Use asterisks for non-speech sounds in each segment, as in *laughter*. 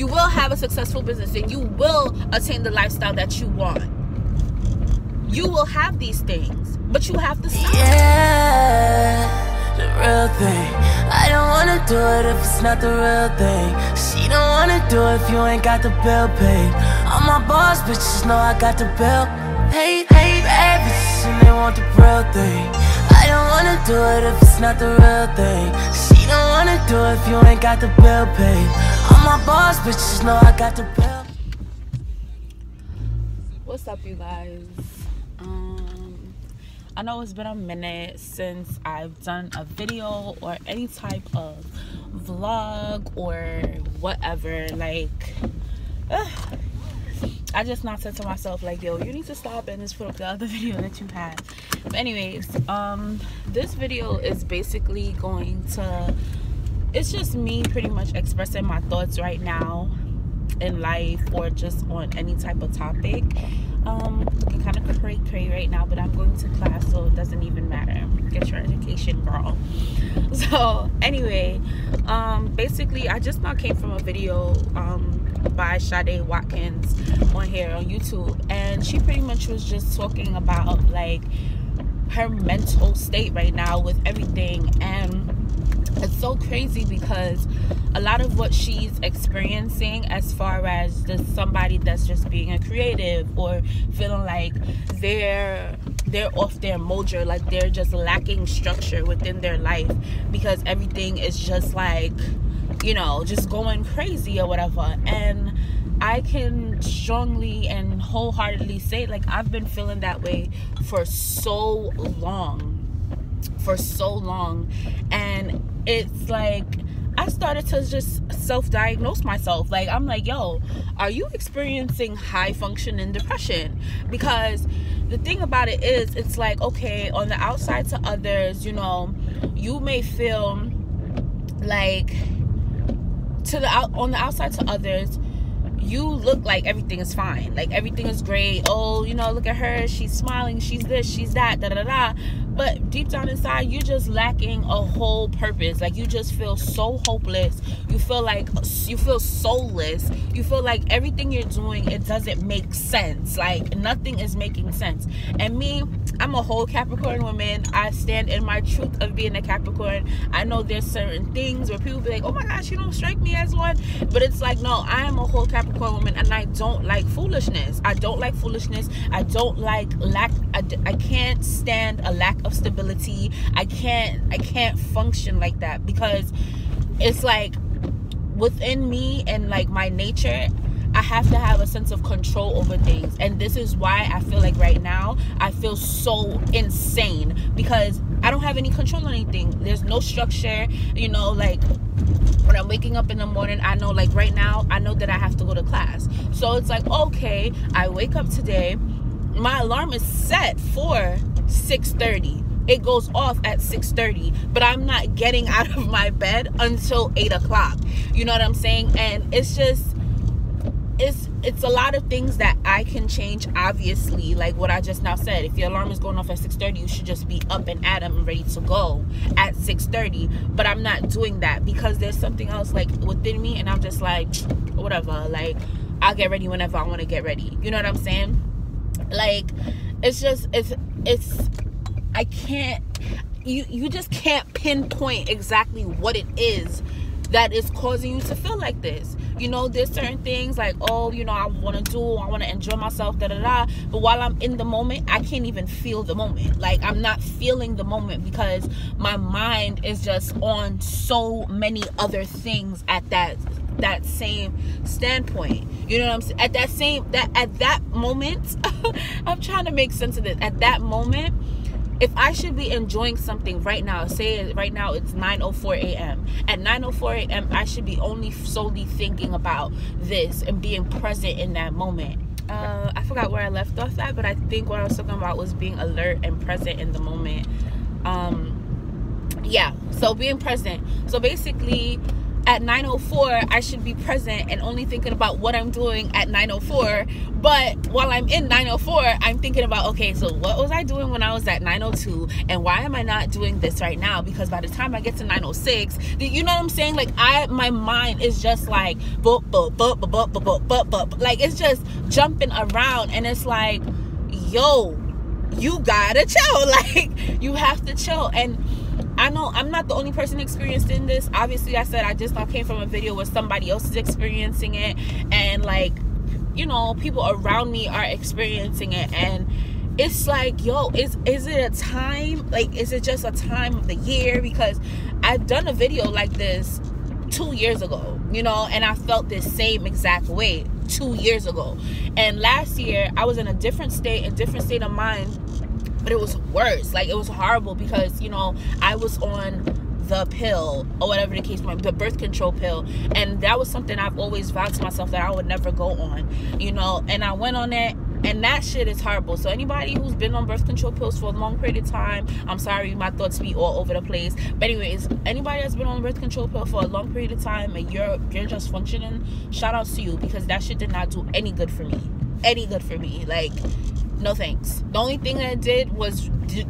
you will have a successful business and you will attain the lifestyle that you want you will have these things but you have to stop Yeah, the real thing. I don't wanna do it if it's not the real thing. She don't wanna do it if you ain't got the bill paid. All my boss bitches know I got the bill paid. Paid bad bitches and they want the real thing. I don't wanna do it if it's not the real thing. She don't wanna do it if you ain't got the bill paid. My boss bitches know I got the bill. what's up you guys um i know it's been a minute since i've done a video or any type of vlog or whatever like ugh. i just not said to myself like yo you need to stop and just put up the other *laughs* video that you had but anyways um this video is basically going to it's just me pretty much expressing my thoughts right now in life or just on any type of topic. Um, looking kind of cray cray right now, but I'm going to class, so it doesn't even matter. Get your education, girl. *laughs* So anyway, um, basically, I just now came from a video um by Sade Watkins on here on YouTube, and she pretty much was just talking about like her mental state right now with everything and it's so crazy because a lot of what she's experiencing as far as just somebody that's just being a creative or feeling like they're they're off their mojo like they're just lacking structure within their life because everything is just like you know just going crazy or whatever. And I can strongly and wholeheartedly say like I've been feeling that way for so long for so long. And it's like I started to just self-diagnose myself. Like I'm like, yo, are you experiencing high functioning depression? Because the thing about it is it's like, okay, on the outside to others, you know, you may feel like to the out on the outside to others, you look like everything is fine. Like everything is great. Oh, you know, look at her. She's smiling. She's this. She's that. Da da da. But deep down inside, you're just lacking a whole purpose. Like you just feel so hopeless. You feel like you feel soulless. You feel like everything you're doing it doesn't make sense. Like nothing is making sense. And me, I'm a whole Capricorn woman. I stand in my truth of being a Capricorn. I know there's certain things where people be like, "Oh my gosh, you don't strike me as one," but it's like, no, I am a whole Capricorn woman, and I don't like foolishness. I don't like foolishness. I don't like lack. I, I can't stand a lack of stability. I can't. I can't function like that because it's like within me and like my nature I have to have a sense of control over things. And this is why I feel like right now I feel so insane because I don't have any control on anything. There's no structure, you know, like when I'm waking up in the morning, I know like right now, I know that I have to go to class. So it's like, okay, I wake up today, my alarm is set for 6:30 it goes off at 6.30 but i'm not getting *laughs* out of my bed until 8 o'clock. You know what i'm saying? And it's just it's it's a lot of things that I can change obviously. Like what I just now said if your alarm is going off at 6:30 you should just be up and at 'em and ready to go at 6:30 but I'm not doing that because there's something else like within me and I'm just like whatever. Like I'll get ready whenever I want to get ready. You know what I'm saying? Like it's just it's it's I can't you you just can't pinpoint exactly what it is that is causing you to feel like this. You know, there's certain things like, oh, you know, I want to do, I want to enjoy myself, da da da. But while I'm in the moment, I can't even feel the moment. Like, I'm not feeling the moment because my mind is just on so many other things at that that same standpoint you know what i'm saying at that same that at that moment *laughs* i'm trying to make sense of this at that moment if I should be enjoying something right now, say right now it's 9:04 a.m. At 9:04 a.m., I should be only solely thinking about this and being present in that moment. Uh, I forgot where I left off at, but I think what I was talking about was being alert and present in the moment. Um, yeah, so being present. So basically, at 904 I should be present and only thinking about what I'm doing at 904 but while I'm in 904 I'm thinking about okay so what was I doing when I was at 902 and why am I not doing this right now? Because by the time I get to 906 you know what I'm saying? Like I my mind is just like but but but but but but but but like it's just jumping around and it's like yo you gotta chill. *laughs* Like you have to chill. And I know I'm not the only person experiencing this. Obviously, I said I just now came from a video where somebody else is experiencing it, and like, you know, people around me are experiencing it, and it's like, yo, is is it a time? Like, is it just a time of the year? Because I've done a video like this two years ago, you know, and I felt this same exact way two years ago. And last year, I was in a different state, a different state of mind but it was worse. Like it was horrible because you know i was on the pill or whatever the case might be the birth control pill. And that was something i've always vowed to myself that i would never go on you know. And i went on it and that shit is horrible. So anybody who's been on birth control pills for a long period of time i'm sorry my thoughts be all over the place. But anyways anybody that's been on birth control pill for a long period of time and you're you're just functioning shout outs to you because that shit did not do any good for me. Any good for me. Like no thanks. The only thing that it did was d-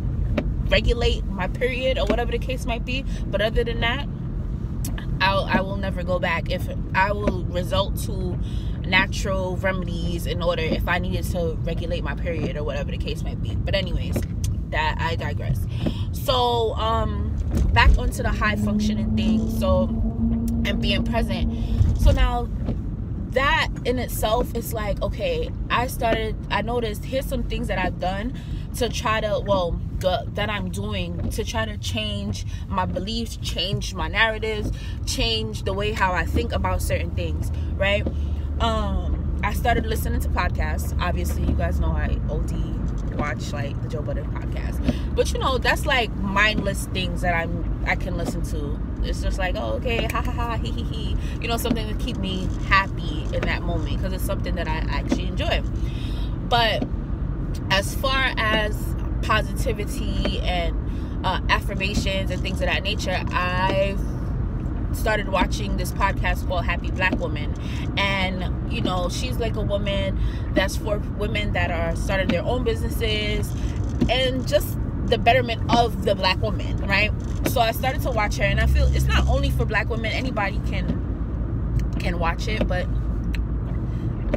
regulate my period or whatever the case might be. But other than that, I'll, I will never go back. If I will result to natural remedies in order if I needed to regulate my period or whatever the case might be. But anyways, that I digress. So um back onto the high functioning thing. So and being present. So now that in itself is like okay i started i noticed here's some things that i've done to try to well that i'm doing to try to change my beliefs change my narratives change the way how i think about certain things right? Um i started listening to podcasts. Obviously you guys know i od watch like the joe budden podcast. But you know that's like mindless things that i'm i can listen to it's just like oh okay ha ha ha he he he you know something to keep me happy in that moment because it's something that i actually enjoy but as far as positivity and uh, affirmations and things of that nature i've started watching this podcast called Happy Black Woman. And, you know, she's like a woman that's for women that are starting their own businesses and just the betterment of the black woman, right? So I started to watch her, and I feel it's not only for black women. Anybody can can watch it, but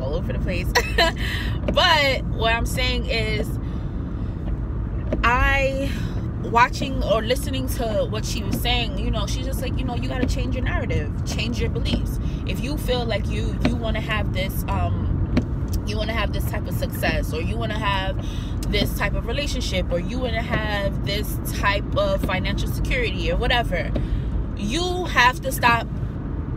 all over the place. *laughs* but what I'm saying is, I watching or listening to what she was saying you know she's just like you know you got to change your narrative change your beliefs if you feel like you you want to have this um you want to have this type of success or you want to have this type of relationship or you want to have this type of financial security or whatever you have to stop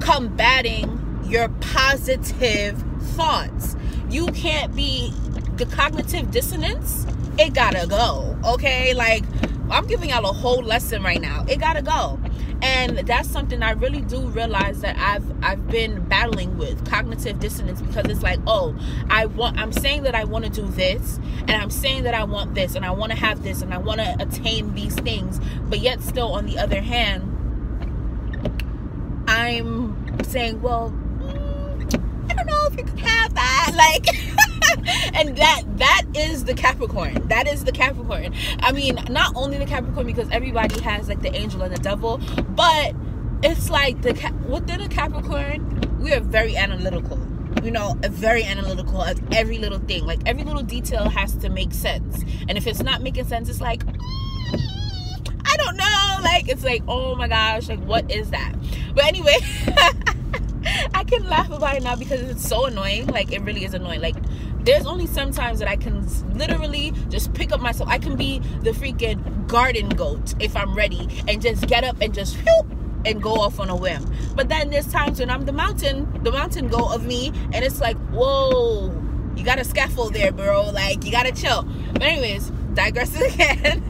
combating your positive thoughts. You can't be the cognitive dissonance it gotta go okay? Like i'm giving y'all a whole lesson right now. It gotta go and that's something i really do realize that i've i've been battling with cognitive dissonance because it's like oh i want i'm saying that i want to do this and i'm saying that i want this and i want to have this and i want to attain these things. But yet still on the other hand i'm saying well mm, i don't know if you can have that *laughs* like *laughs* and that that is the Capricorn. That is the Capricorn. I mean, not only the Capricorn because everybody has like the angel and the devil, but it's like the within a Capricorn, we are very analytical. You know, very analytical of every little thing. Like every little detail has to make sense. And if it's not making sense, it's like I don't know. Like it's like, oh my gosh, like what is that? But anyway, *laughs* I can laugh about it now because it's so annoying. Like it really is annoying. Like there's only sometimes that I can literally just pick up myself. I can be the freaking garden goat if I'm ready and just get up and just whoop and go off on a whim. But then there's times when I'm the mountain, the mountain goat of me, and it's like, whoa, you got a scaffold there, bro. Like you gotta chill. But anyways, digressing *laughs* again.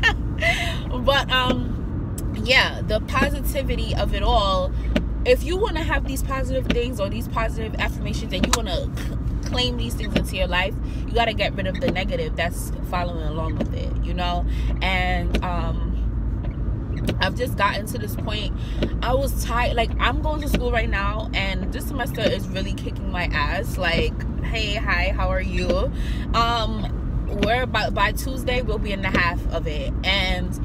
but um, yeah, the positivity of it all. If you want to have these positive things or these positive affirmations, and you want to claim these things into your life, you got to get rid of the negative that's following along with it, you know? And um I've just gotten to this point. I was tired. Like I'm going to school right now, and this semester is really kicking my ass. Like, hey, hi, how are you? Um, we're about by Tuesday we'll be in the half of it, and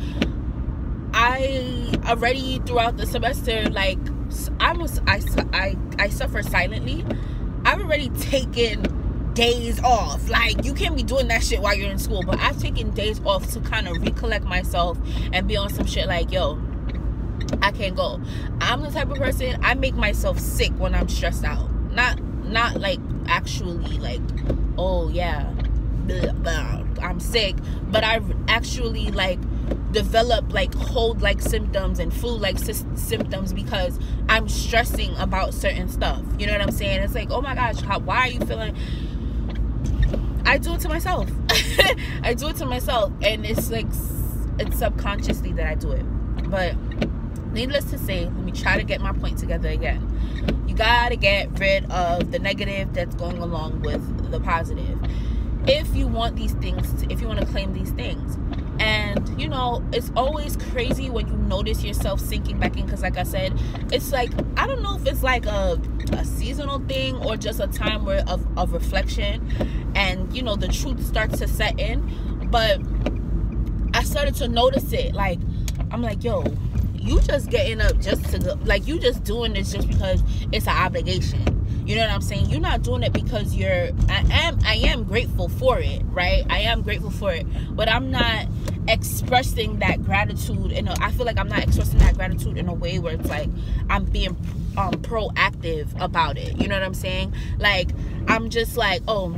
I already throughout the semester like I was I I I suffer silently. Already taken days off. Like you can't be doing that shit while you're in school. But I've taken days off to kind of recollect myself and be on some shit like, yo, I can't go. I'm the type of person I make myself sick when I'm stressed out. Not not like actually like, oh yeah, blah, blah, I'm sick, but I actually like develop like hold like symptoms and flu like sy- symptoms because I'm stressing about certain stuff. You know what I'm saying? It's like, oh my gosh, how, why are you feeling? I do it to myself. *laughs* I do it to myself, and it's like it's subconsciously that I do it. But needless to say, let me try to get my point together again. You gotta get rid of the negative that's going along with the positive. If you want these things, to, if you want to claim these things, and you know it's always crazy when you notice yourself sinking back in because like i said it's like i don't know if it's like a, a seasonal thing or just a time where of, of reflection and you know the truth starts to set in. But i started to notice it. Like i'm like yo you just getting up just to go, like you just doing this just because it's an obligation. You know what i'm saying? You're not doing it because you're i am i am grateful for it right? I am grateful for it. But i'm not expressing that gratitude and I feel like I'm not expressing that gratitude in a way where it's like I'm being um proactive about it. You know what I'm saying? Like I'm just like, oh,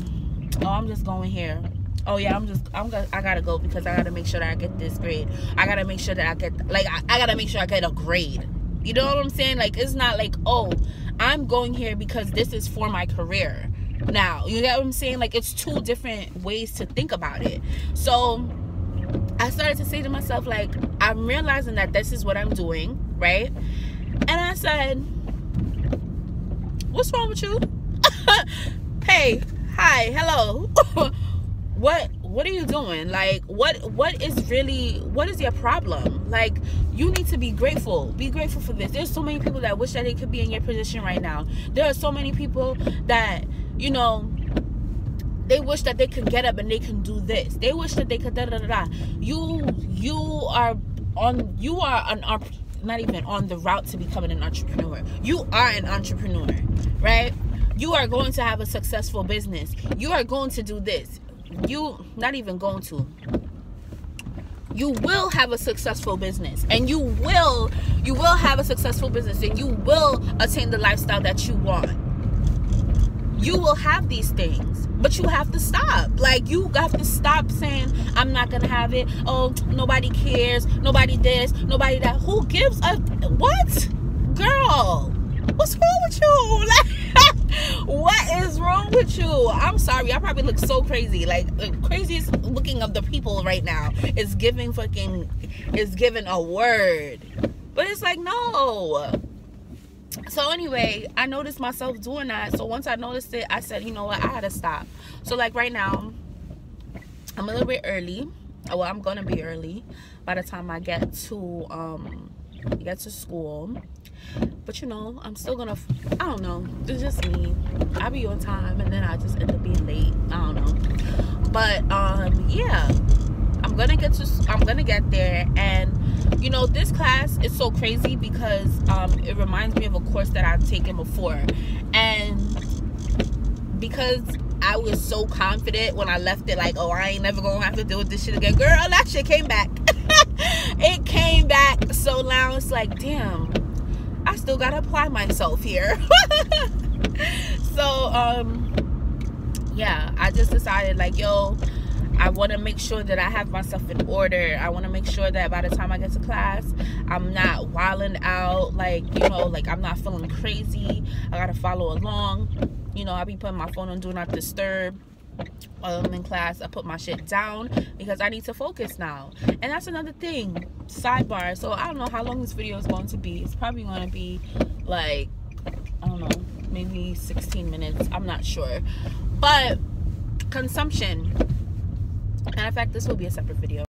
oh, I'm just going here. Oh yeah, I'm just I'm gonna I gotta go because I gotta make sure that I get this grade. I gotta make sure that I get like I, I gotta make sure I get a grade. You know what I'm saying? Like it's not like oh I'm going here because this is for my career. Now you get what I'm saying? Like it's two different ways to think about it. So I started to say to myself, like, I'm realizing that this is what I'm doing, right? And I said, What's wrong with you? *laughs* hey, hi, hello. *laughs* what what are you doing? Like what what is really what is your problem? Like you need to be grateful. Be grateful for this. There's so many people that wish that they could be in your position right now. There are so many people that, you know, they wish that they can get up and they can do this. They wish that they could da da da da. You you are on you are an not even on the route to becoming an entrepreneur. You are an entrepreneur, right? You are going to have a successful business. You are going to do this. You not even going to. You will have a successful business and you will you will have a successful business and you will attain the lifestyle that you want. You will have these things but you have to stop. Like you have to stop saying I'm not gonna have it. Oh, nobody cares. Nobody this. Nobody that. Who gives a what, girl? What's wrong with you? Like, *laughs* what is wrong with you? I'm sorry. I probably look so crazy. Like the craziest looking of the people right now is giving fucking is giving a word, but it's like no so anyway i noticed myself doing that. So once i noticed it i said you know what? I had to stop. So like right now i'm a little bit early. Well i'm gonna be early by the time i get to um get to school. But you know i'm still gonna i don't know. It's just me. I be on time and then i just end up being late. I don't know. But um yeah. I'm gonna get to i'm gonna get there and you know this class is so crazy because um, it reminds me of a course that i've taken before. And because i was so confident when i left it like oh i ain't never gonna have to deal with this shit again. Girl that shit came back. *laughs* It came back so now it's like damn i still gotta apply myself here. *laughs* So um yeah i just decided like yo I want to make sure that I have myself in order. I want to make sure that by the time I get to class, I'm not wilding out. Like, you know, like I'm not feeling crazy. I got to follow along. You know, I be putting my phone on Do Not Disturb while I'm in class. I put my shit down because I need to focus now. And that's another thing. Sidebar. So I don't know how long this video is going to be. It's probably going to be like, I don't know, maybe 16 minutes. I'm not sure. But consumption and in fact this will be a separate video